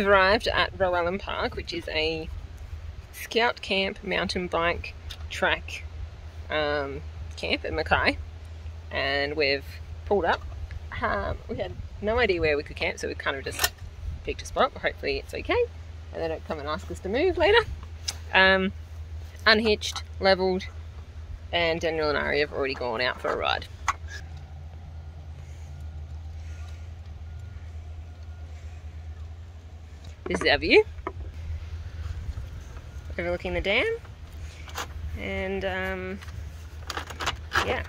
we've arrived at Rowallen Park, which is a scout camp mountain bike track um, camp in Mackay, and we've pulled up. Um, we had no idea where we could camp, so we kind of just picked a spot. Hopefully, it's okay, and they don't come and ask us to move later. Um, unhitched, leveled, and Daniel and Ari have already gone out for a ride. This is our view. Overlooking the dam. And um, yeah,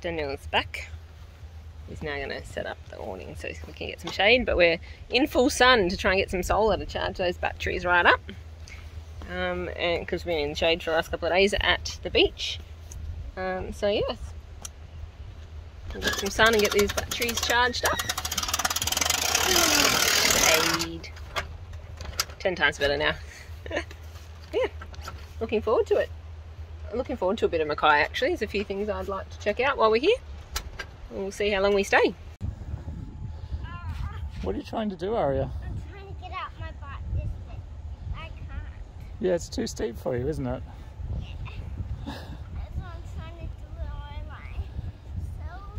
Daniel's back. He's now going to set up the awning so we can get some shade. But we're in full sun to try and get some solar to charge those batteries right up. Um, and because we've been in the shade for the last couple of days at the beach. Um, so yes, we'll get some sun and get these batteries charged up. Shade. Ten times better now. yeah, looking forward to it. I'm looking forward to a bit of Mackay actually. There's a few things I'd like to check out while we're here. We'll see how long we stay. What are you trying to do, Aria? I'm trying to get out my butt this bit. I can't. Yeah, it's too steep for you, isn't it? That's what I'm trying to do it on myself.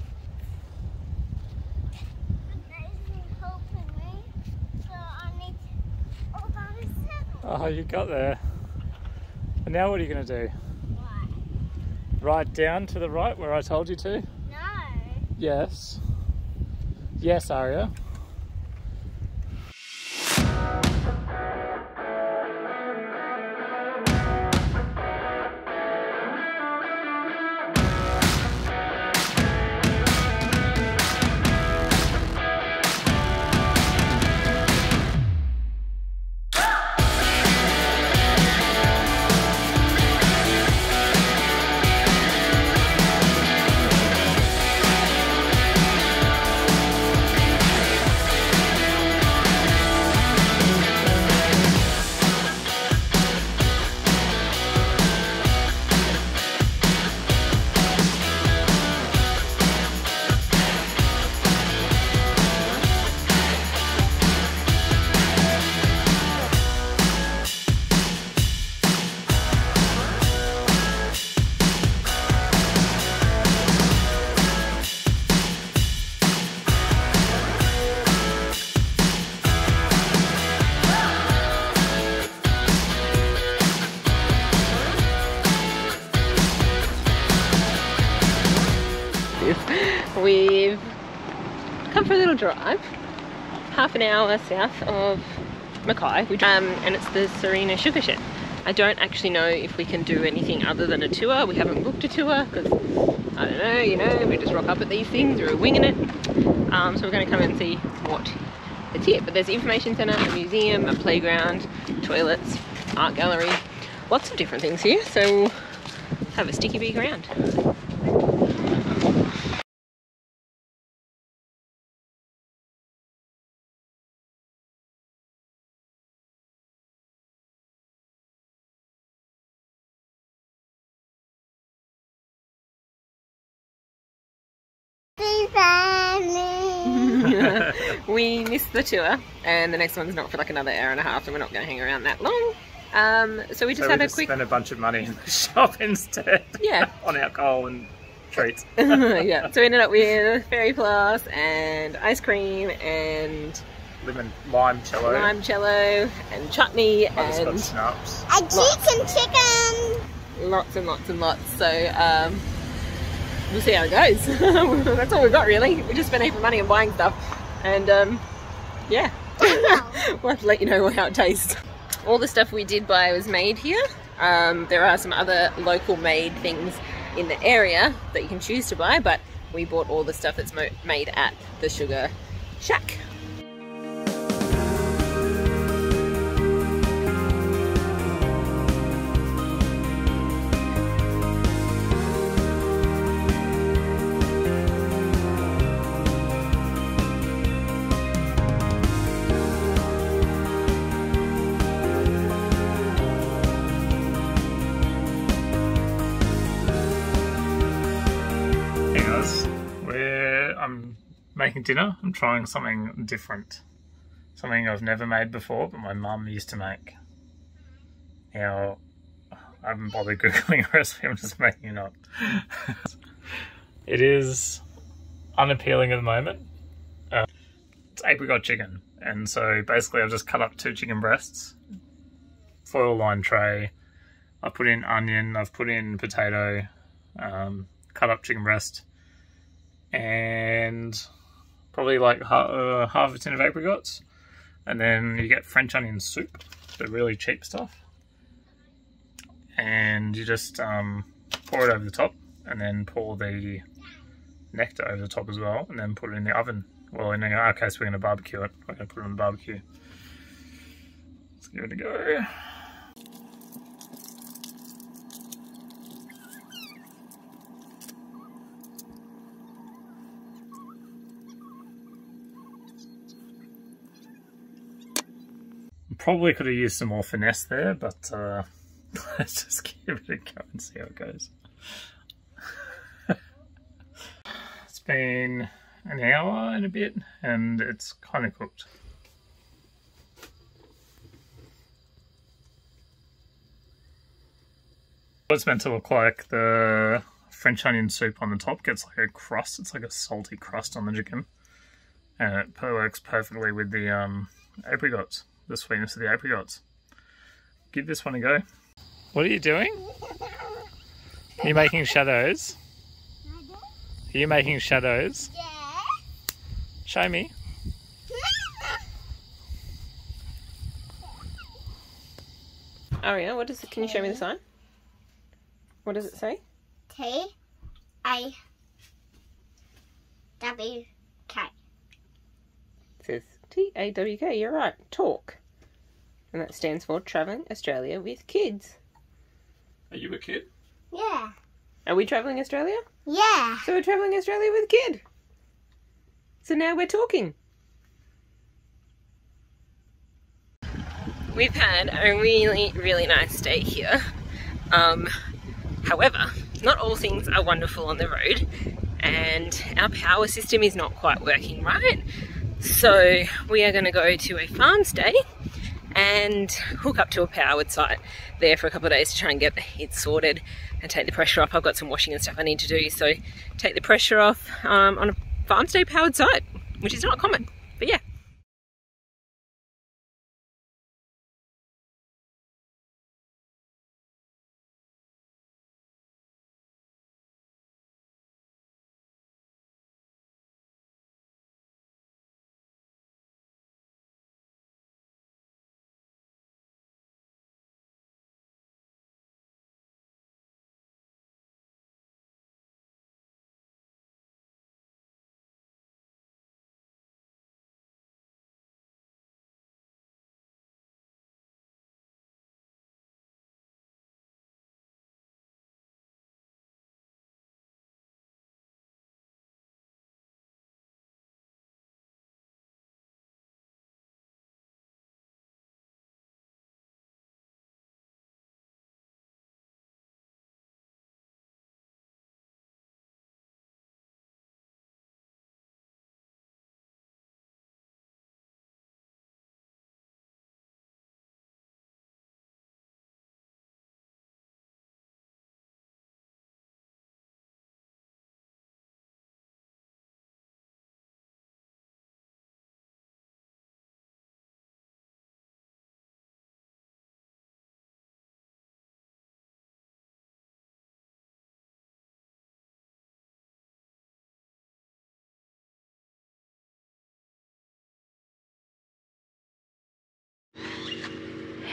But there's no helping me. So I need to. Oh, that is settled. Oh, you got there. And now what are you going to do? What? Right down to the right where I told you to? No. Yes. Yes, Aria. Drive, half an hour south of Mackay, um, and it's the Sarina Sugar Shed. I don't actually know if we can do anything other than a tour. We haven't booked a tour because I don't know, you know, we just rock up at these things, we're winging it. Um, so we're going to come and see what it's here. But there's an information centre, a museum, a playground, toilets, art gallery, lots of different things here. So we'll have a sticky beak around. we missed the tour, and the next one's not for like another hour and a half, and we're not going to hang around that long. Um, so we just so had we a quick, spent a bunch of money in the shop instead. yeah, on alcohol and treats. yeah. So we ended up with fairy floss plus and ice cream and Lemon lime cello. limoncello and chutney Butterscotch and schnapps. A chicken chicken. lots and lots and lots. So um, we'll see how it goes. That's all we've got really. We just spent heap of money on buying stuff, and um, yeah, we'll have to let you know how it tastes. All the stuff we did buy was made here. Um, there are some other local made things in the area that you can choose to buy, but we bought all the stuff that's mo- made at the Sugar Shack. Dinner. I'm trying something different. something I've never made before, but my mum used to make. Now, I haven't bothered googling a recipe. I'm just making it up. it is unappealing at the moment. Uh, it's apricot chicken, and so basically I've just cut up two chicken breasts, foil lined tray. I've put in onion. I've put in potato, um, cut up chicken breast, and probably like uh, half a tin of apricots. And then you get French onion soup, the really cheap stuff. And you just um, pour it over the top and then pour the nectar over the top as well and then put it in the oven. Well, in our case, we're going to barbecue it. We're going to put it on the barbecue. Let's give it a go. Probably could have used some more finesse there, but uh, let's just give it a go and see how it goes. it's been an hour and a bit, and it's kind of cooked. It's meant to look like the French onion soup on the top gets like a crust. It's like a salty crust on the chicken, and it works perfectly with the um, apricots the sweetness of the apricots. Give this one a go. What are you doing? Are you making shadows? Are you making shadows? Yeah. Show me. Aria, what is it, can you show me the sign? What does it say? T A W K. It says T A W K. You're right. Talk, and that stands for Traveling Australia with Kids. Are you a kid? Yeah. Are we traveling Australia? Yeah. So we're traveling Australia with Kid. So now we're talking. We've had a really, really nice day here. Um, however, not all things are wonderful on the road, and our power system is not quite working right. So we are going to go to a farm stay and hook up to a powered site there for a couple of days to try and get it sorted and take the pressure off. I've got some washing and stuff I need to do, so take the pressure off um, on a farm stay powered site, which is not common. But yeah.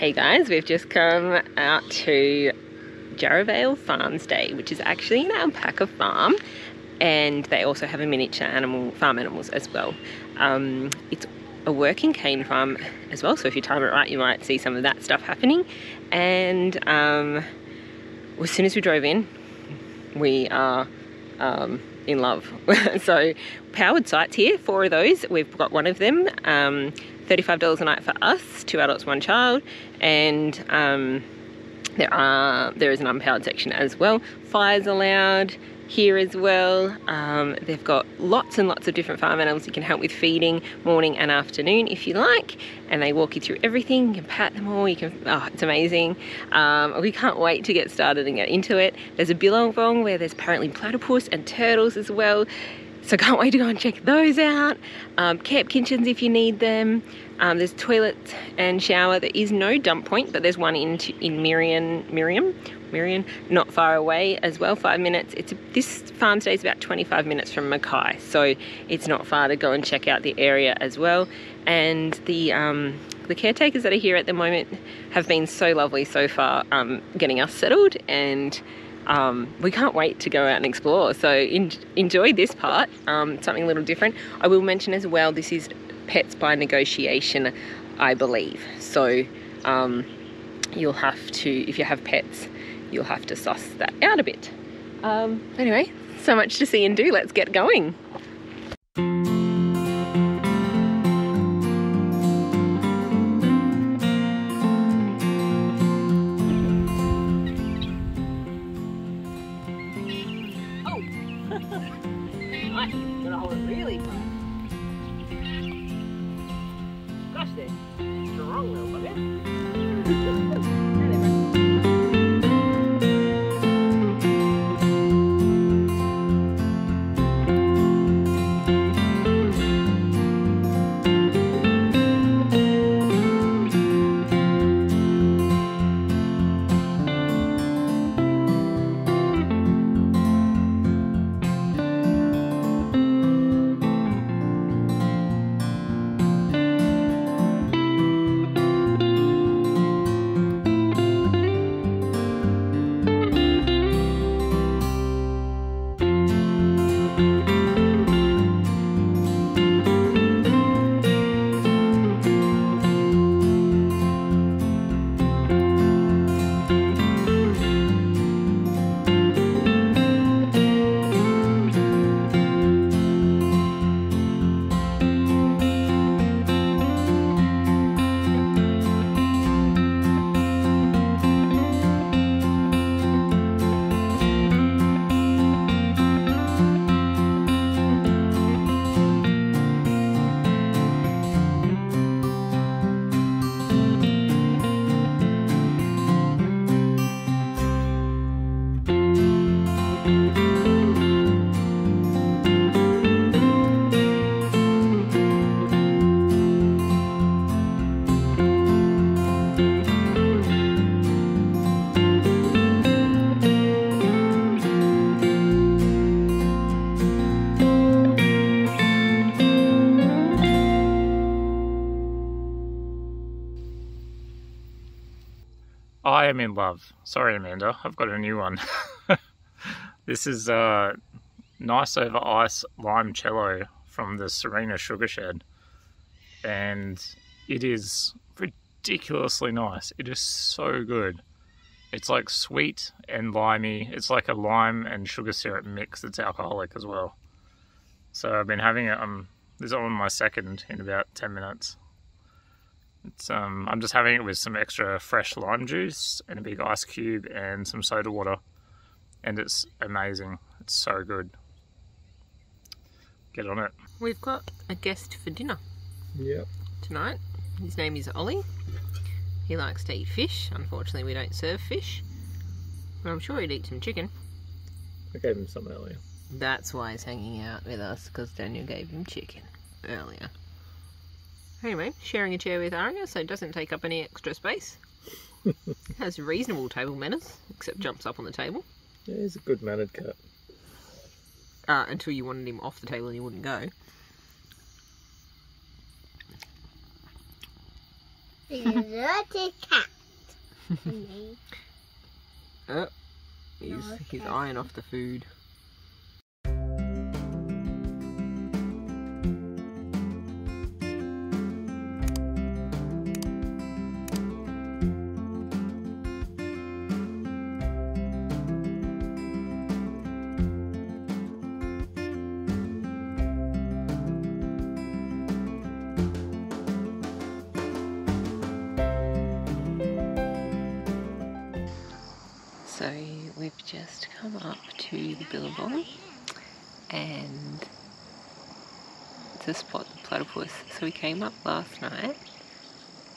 Hey guys, we've just come out to Jarravale Farm Stay, which is actually an alpaca farm, and they also have a miniature animal farm animals as well. Um, it's a working cane farm as well, so if you time it right, you might see some of that stuff happening. And um, as soon as we drove in, we are um, in love. so powered sites here, four of those. We've got one of them. Um, $35 a night for us, two adults, one child, and um, there are there is an unpowered section as well. Fires allowed, here as well. Um, they've got lots and lots of different farm animals you can help with feeding morning and afternoon if you like. And they walk you through everything. You can pat them all. You can, oh, it's amazing. Um, we can't wait to get started and get into it. There's a billabong where there's apparently platypus and turtles as well. So can't wait to go and check those out. Um, camp kitchens if you need them. Um, there's toilets and shower. There is no dump point, but there's one in in Miriam, Miriam, Miriam, not far away as well. Five minutes. It's this farm stay is about 25 minutes from Mackay, so it's not far to go and check out the area as well. And the um, the caretakers that are here at the moment have been so lovely so far, um, getting us settled and. Um, we can't wait to go out and explore. So in, enjoy this part, um, something a little different. I will mention as well, this is pets by negotiation, I believe. So um, you'll have to, if you have pets, you'll have to suss that out a bit. Um, anyway, so much to see and do. Let's get going. I am in love. Sorry, Amanda. I've got a new one. this is uh, nice over ice Lime Cello from the Sarina Sugar Shed, and it is ridiculously nice. It is so good. It's like sweet and limey. It's like a lime and sugar syrup mix that's alcoholic as well. So I've been having it. Um, this is on my second in about ten minutes. It's um, I'm just having it with some extra fresh lime juice and a big ice cube and some soda water, and it's amazing. It's so good. Get on it. We've got a guest for dinner Yep. tonight. His name is Ollie. He likes to eat fish. Unfortunately, we don't serve fish. But I'm sure he'd eat some chicken. I gave him some earlier. That's why he's hanging out with us, because Daniel gave him chicken earlier. Anyway, sharing a chair with Aria so it doesn't take up any extra space. Has reasonable table manners, except jumps up on the table. Yeah, he's a good mannered cat. Uh, until you wanted him off the table and he wouldn't go. He's a dirty cat. Me. Oh, he's, he's Okay. eyeing off the food. So we came up last night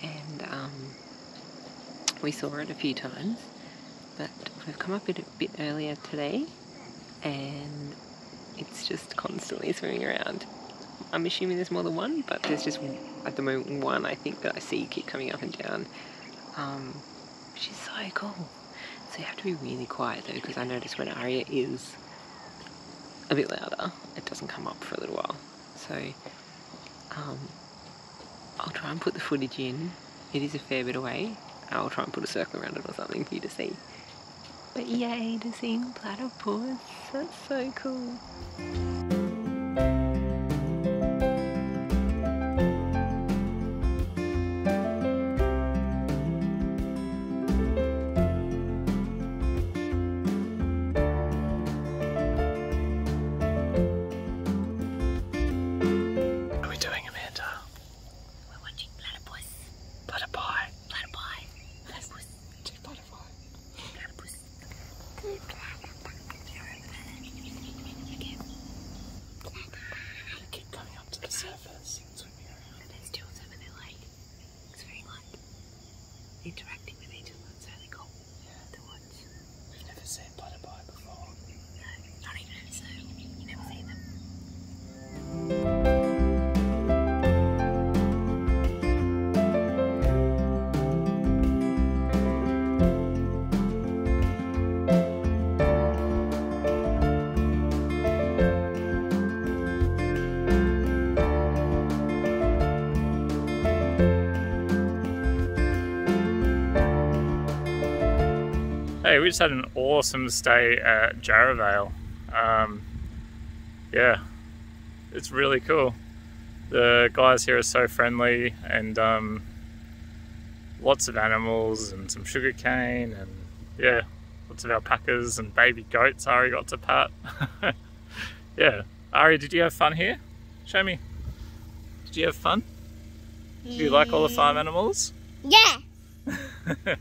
and um, we saw it a few times but we've come up a bit earlier today and it's just constantly swimming around. I'm assuming there's more than one, but there's just at the moment one I think that I see keep coming up and down, um, which is so cool. So you have to be really quiet though, because I notice when Aria is a bit louder, it doesn't come up for a little while. So um, I'll try and put the footage in. It is a fair bit away. I'll try and put a circle around it or something for you to see. But yay to seeing platypus. That's so cool. Hey, we just had an awesome stay at Jarravale. Um, yeah, it's really cool. The guys here are so friendly and um, lots of animals and some sugar cane and yeah, lots of alpacas and baby goats Ari got to pat. yeah, Ari, did you have fun here? Show me. Did you have fun? Do you like all the farm animals? Yeah.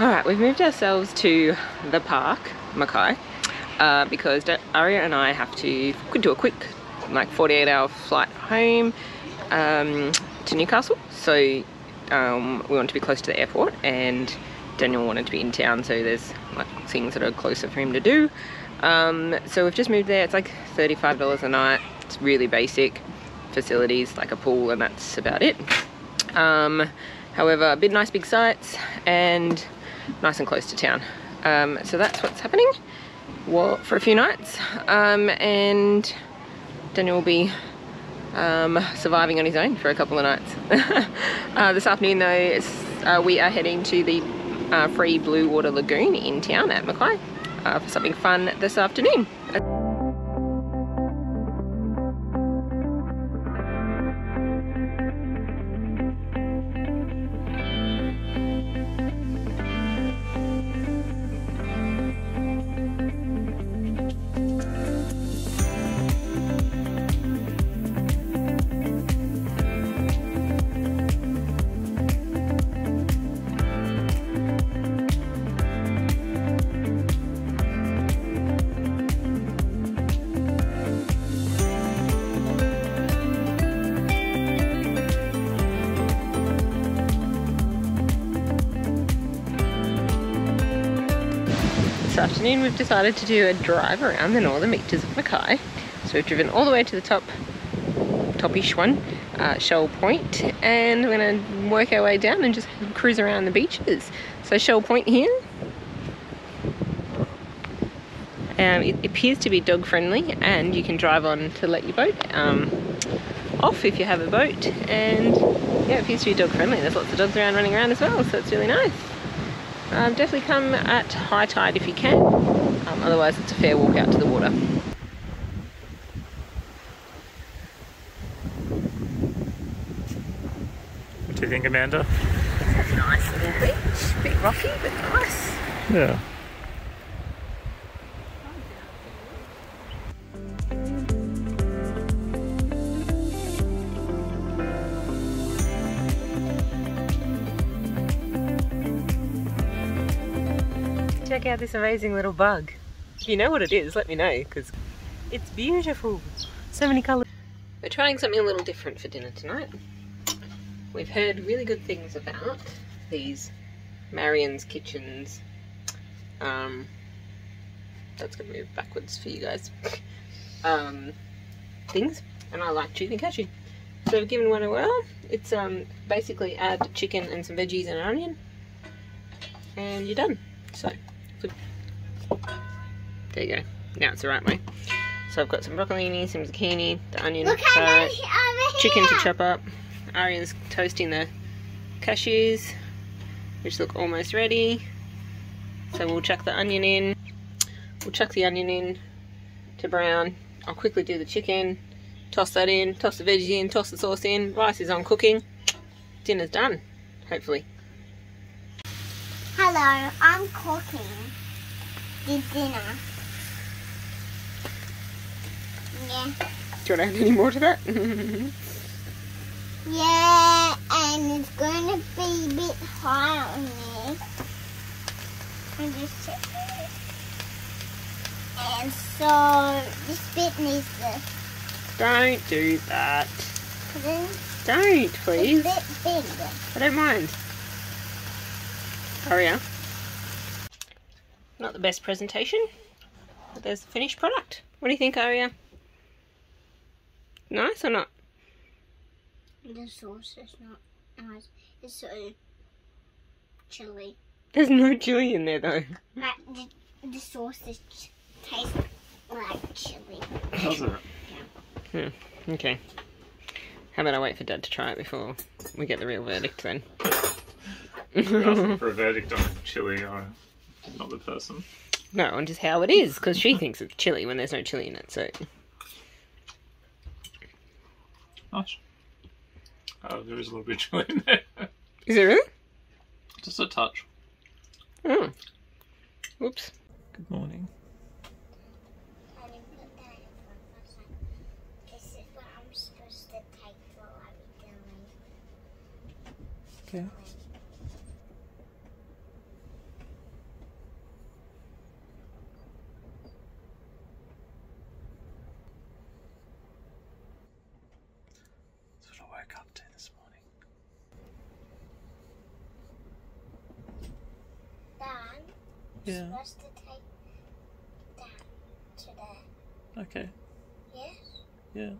Alright, we've moved ourselves to the park, Mackay, uh, because Aria and I have to do a quick, like 48 hour flight home um, to Newcastle. So um, we want to be close to the airport and Daniel wanted to be in town so there's like things that are closer for him to do. Um, so we've just moved there, it's like $35 a night, it's really basic facilities like a pool and that's about it. Um, however, a bit nice big sites and nice and close to town. Um, so that's what's happening well, for a few nights. Um, and Daniel will be um, surviving on his own for a couple of nights. uh, this afternoon though, uh, we are heading to the uh, free Bluewater Lagoon in town at Mackay uh, for something fun this afternoon. Afternoon we've decided to do a drive around the northern beaches of Mackay. So we've driven all the way to the top, topish one, uh, Shoal Point, and we're going to work our way down and just cruise around the beaches. So Shoal Point here. Um, it appears to be dog friendly and you can drive on to let your boat um, off if you have a boat and yeah it appears to be dog friendly there's lots of dogs around running around as well so it's really nice um, definitely come at high tide if you can um, otherwise it's a fair walk out to the water What do you think, Amanda? It's a nice little beach a bit rocky but nice Yeah. Out this amazing little bug. If you know what it is let me know because it's beautiful. So many colours. We're trying something a little different for dinner tonight. We've heard really good things about these Marion's kitchens. Um, that's gonna move backwards for you guys. Um, things and I like chicken cashew. So we've given one a whirl. It's um, basically add chicken and some veggies and an onion and you're done. So there you go. Now it's the right way. So I've got some broccolini, some zucchini, the onion, Look carrot, chicken to chop up. Arian's toasting the cashews, which look almost ready. So we'll chuck the onion in. We'll chuck the onion in to brown. I'll quickly do the chicken, toss that in, toss the veggies in, toss the sauce in. Rice is on cooking. Dinner's done, hopefully. Hello, I'm cooking dinner. Yeah. Do you want to add any more to that? Yeah, and it's going to be a bit hot on me. And just and so this bit needs to Don't do that. Don't, a please. I don't mind. Aria. Not the best presentation, but there's the finished product. What do you think, Aria? Nice or not? The sauce is not nice. It's so chili. There's no chili in there though. Like the, the sauce is tastes like chili. Does it? Yeah. Okay. How about I wait for Dad to try it before we get the real verdict then? Asking for a verdict on chili. I'm not the person. no, on just how it is, because she thinks it's chili when there's no chili in it, so. Nice. Oh, there is a little bit of chili in there. Is it really? Just a touch. Oh. Whoops. Good morning. I didn't put that in front of us. This is what I'm supposed to take for everything. Okay. That's what I woke up to this morning. Dan, Yeah. supposed to take that to there. Okay. Yes? Yeah.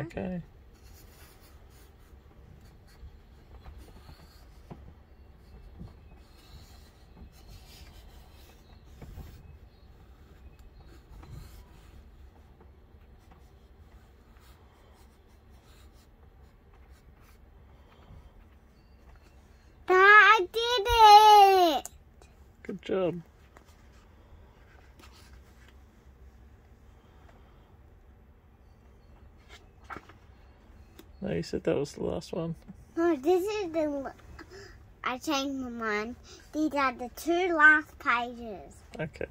Okay. Dad, I did it! Good. No, you said that was the last one. No, this is the. I changed my mind. These are the two last pages. Okay.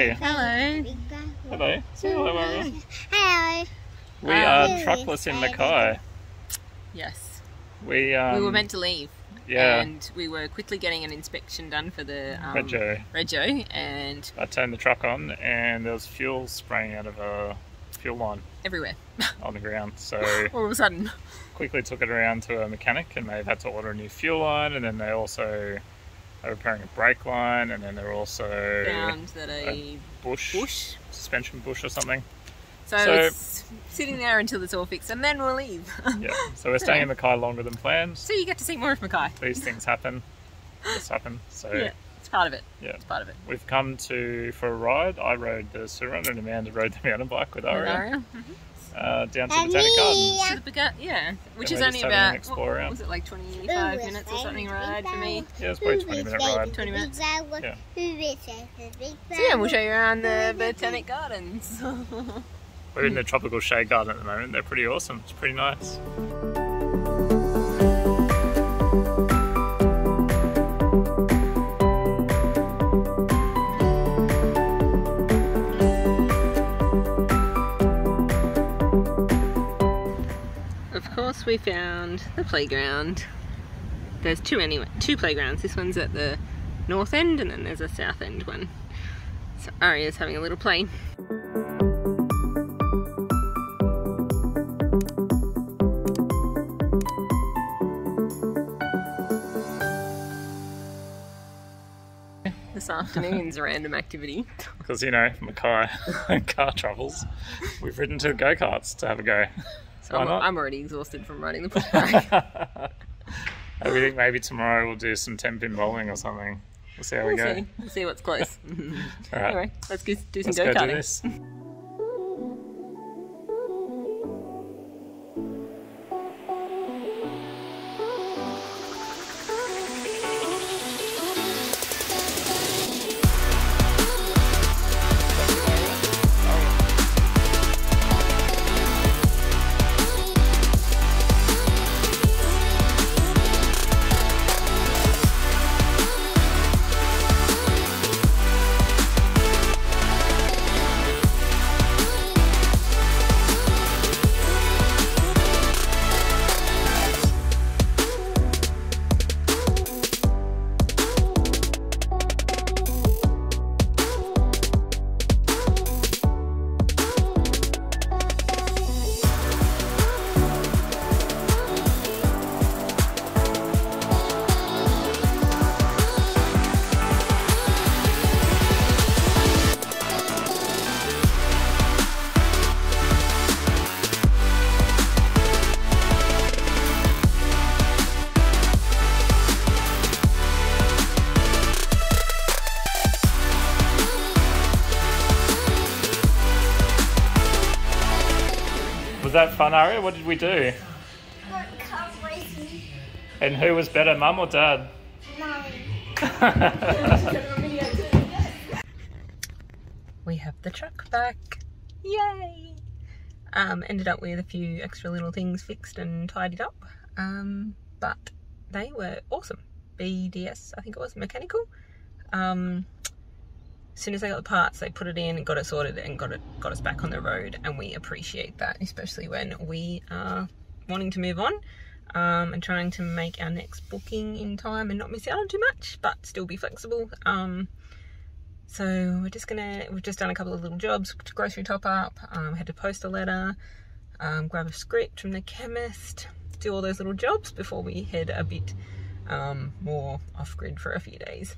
G'day, g'day. Hello. Big. Hello. Hello, Mario. Hello. We are Really truckless in excited. Mackay. Yes. We um. we were meant to leave Yeah. And we were quickly getting an inspection done for the um, Rego. Rego, and I turned the truck on and there was fuel spraying out of a fuel line everywhere, on the ground. So all of a sudden. quickly took it around to a mechanic and they've had to order a new fuel line and then they also are repairing a brake line and then they're also Found that a bush, bush. suspension bush or something. So, So- it's sitting there until it's all fixed, and then we'll leave. Yeah. So we're staying in Mackay longer than planned. so you get to see more of Mackay. These things happen. This happen. So Yeah, it's part of it. yeah. It's part of it. We've come to for a ride. I rode the Sur-Ron and Amanda rode the mountain bike with Aria Aria. Mm-hmm. Uh, down to Botanic Gardens. To the Baga- yeah, which And is only just having an about explore what, was it like 25 minutes or something ride for me. Yeah, it's probably 20 minute ride. 20 minutes. Yeah. So yeah, we'll show you around the Botanic Gardens. We're in the tropical shade garden at the moment. They're pretty awesome. It's pretty nice. Course, we found the playground. There's two anyway, two playgrounds. This one's at the north end, and then there's a south end one. So Aria's having a little play. This afternoon's a random activity. Because, you know, Mackay car travels. We've ridden to go karts to have a go. Why I'm, not? I'm already exhausted from riding the push bike. And we think maybe tomorrow we'll do some 10 pin bowling or something. We'll see how we We'll go. see. We'll see what's close. All right. anyway, let's do some Let's go karting. That fun, Aria? What did we do? And who was better, mum or dad? We have the truck back. Yay! Um, ended up with a few extra little things fixed and tidied up. Um, but they were awesome. BDS, I think it was, mechanical. Um, as soon as they got the parts, they put it in and got it sorted and got it got us back on the road. And we appreciate that, especially when we are wanting to move on um, and trying to make our next booking in time and not miss out on too much, but still be flexible. Um, so we're just gonna, we've just done a couple of little jobs, grocery top up, um, had to post a letter, um, grab a script from the chemist, do all those little jobs before we head a bit um, more off grid for a few days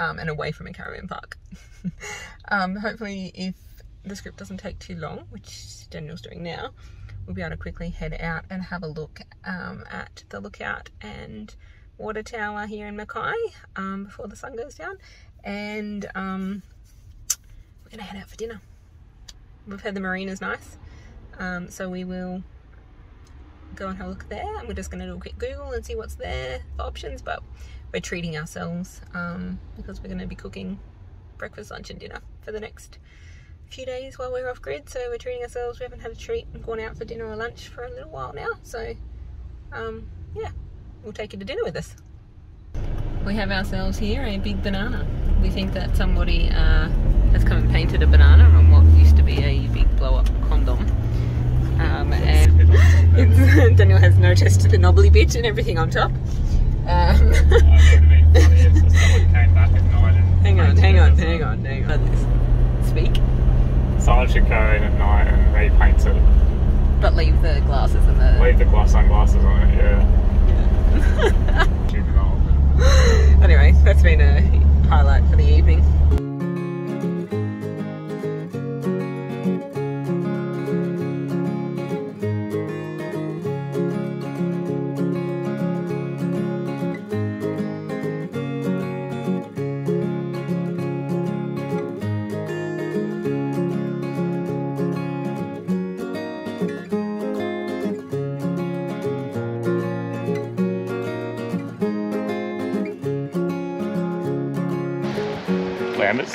um, and away from a caravan park. um, hopefully, if the script doesn't take too long, which Daniel's doing now, we'll be able to quickly head out and have a look um, at the lookout and water tower here in Mackay um, before the sun goes down. And um, we're gonna head out for dinner. We've had the marina's nice, um, so we will go and have a look there. And we're just gonna do a quick Google and see what's there for options. But we're treating ourselves um, because we're gonna be cooking breakfast, lunch, and dinner for the next few days while we're off grid. So we're treating ourselves. We haven't had a treat and gone out for dinner or lunch for a little while now. So um, yeah, we'll take you to dinner with us. We have ourselves here a big banana. We think that somebody uh, has come and painted a banana on what used to be a big blow-up condom. Um, and Daniel has noticed the knobbly bit and everything on top. Um, would have been funny if someone came back at night and hang on, hang on, hang on, hang on. Speak, Someone should go in at night and repaint it. but leave the glasses and the. Leave the glass sunglasses on it, yeah. Juvenile. anyway, that's been a highlight for the evening.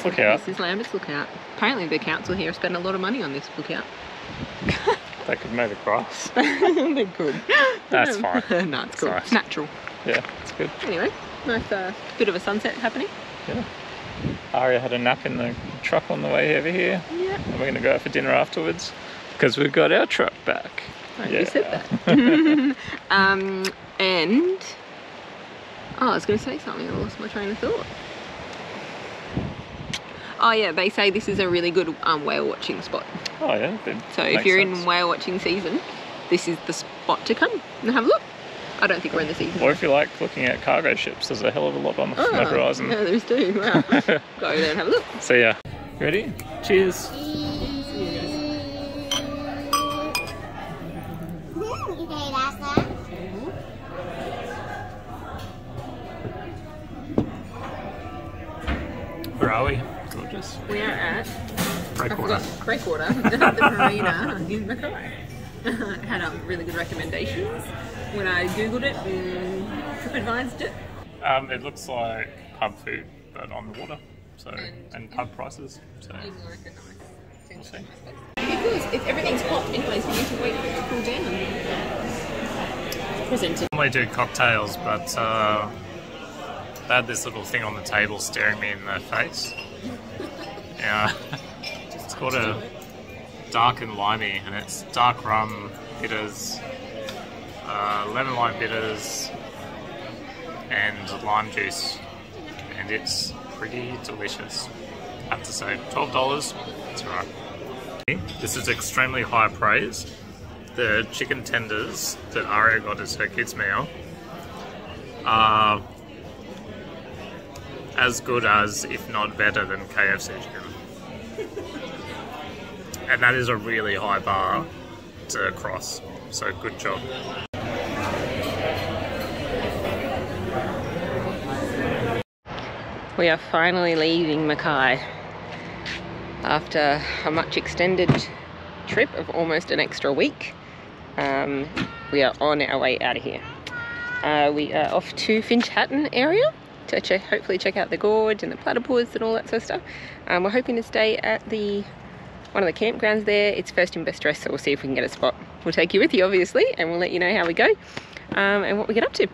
Lamberts, look out. This is Lambert's Lookout. Apparently, the council here spent a lot of money on this lookout. They could mow the grass. They're good. That's fine. no, it's cool. It's It's nice. natural. Yeah, it's good. Anyway, nice uh, bit of a sunset happening. Yeah. Aria had a nap in the truck on the way over here. Yeah. And we're going to go out for dinner afterwards because we've got our truck back. You said that. um, and oh, I was going to say something. I lost my train of thought. Oh yeah, they say this is a really good um, whale watching spot. Oh, yeah. So if you're sense. in whale watching season, this is the spot to come and have a look. I don't think we're in the season. Or if you like looking at cargo ships, there's a hell of a lot on the Oh, horizon. Yeah, there's two. Wow. Go there and have a look. See ya. Ready? Cheers. Okay, that's that. Where are we? Gorgeous. We are at I Breakwater. forgot Breakwater at the marina in Mackay. Had um, really good recommendations when I googled it and TripAdvised it. Um, it looks like pub food, but on the water. So and pub prices. So we'll see. Because if everything's hot anyways, we need to wait for it to cool down. Presented. normally do cocktails, but uh, they had this little thing on the table staring me in the face. Yeah, it's called a dark and limey, and it's dark rum bitters, uh, lemon lime bitters, and lime juice, and it's pretty delicious. I have to say, twelve dollars. It's alright. This is extremely high praise the chicken tenders that Aria got as her kids' meal are as good as, if not better than KFC chicken. And that is a really high bar to cross. So good job. We are finally leaving Mackay after a much extended trip of almost an extra week. Um, we are on our way out of here. Uh, we are off to Finch Hatton area to hopefully check out the gorge and the platypus and all that sort of stuff. Um, we're hoping to stay at the one of the campgrounds there. It's first in best dress, so we'll see if we can get a spot. We'll take you with you, obviously, and we'll let you know how we go um, and what we get up to.